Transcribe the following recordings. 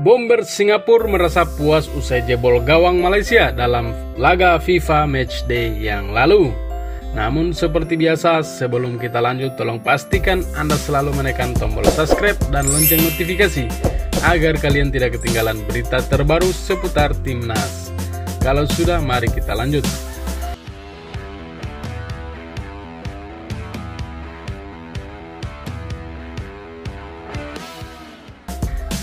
Bomber Singapura merasa puas usai jebol gawang Malaysia dalam laga FIFA Matchday yang lalu. Namun seperti biasa, sebelum kita lanjut tolong pastikan Anda selalu menekan tombol subscribe dan lonceng notifikasi agar kalian tidak ketinggalan berita terbaru seputar timnas. Kalau sudah, mari kita lanjut.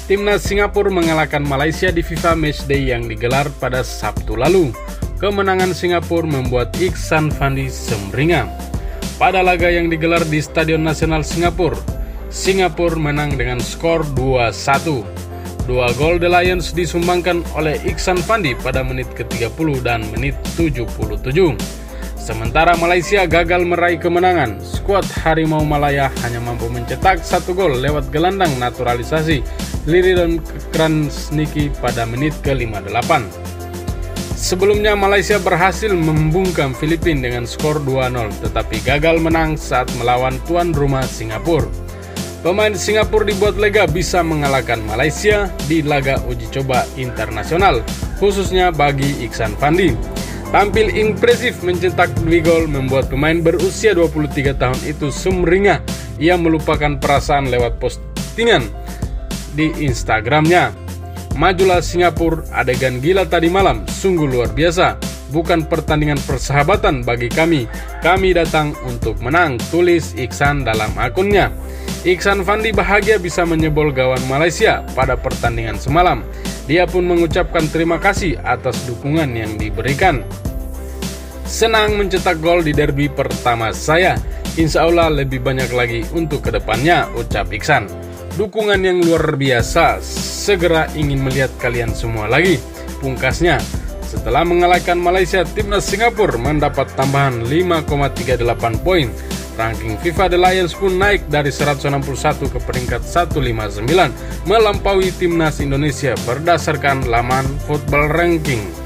Timnas Singapura mengalahkan Malaysia di FIFA Matchday yang digelar pada Sabtu lalu. Kemenangan Singapura membuat Iksan Fandi semringah. Pada laga yang digelar di Stadion Nasional Singapura, Singapura menang dengan skor 2-1. Dua gol The Lions disumbangkan oleh Iksan Fandi pada menit ke-30 dan menit 77. Sementara Malaysia gagal meraih kemenangan, skuad Harimau Malaya hanya mampu mencetak satu gol lewat gelandang naturalisasi Liriron Kransniki pada menit ke-58. Sebelumnya Malaysia berhasil membungkam Filipina dengan skor 2-0 tetapi gagal menang saat melawan tuan rumah Singapura. Pemain Singapura dibuat lega bisa mengalahkan Malaysia di laga uji coba internasional, khususnya bagi Iksan Fandi. Tampil impresif mencetak 2 gol membuat pemain berusia 23 tahun itu sumringah. Ia melupakan perasaan lewat postingan di Instagramnya. Majulah Singapura, adegan gila tadi malam, sungguh luar biasa. Bukan pertandingan persahabatan bagi kami. Kami datang untuk menang, tulis Iksan dalam akunnya. Iksan Fandi bahagia bisa menyebol gawang Malaysia pada pertandingan semalam. Dia pun mengucapkan terima kasih atas dukungan yang diberikan. Senang mencetak gol di derby pertama saya. Insya Allah lebih banyak lagi untuk ke depannya, ucap Iksan dukungan yang luar biasa. Segera ingin melihat kalian semua lagi. Pungkasnya, setelah mengalahkan Malaysia, timnas Singapura mendapat tambahan 5,38 poin. Ranking FIFA The Lions pun naik dari 161 ke peringkat 159, melampaui timnas Indonesia berdasarkan laman Football Ranking.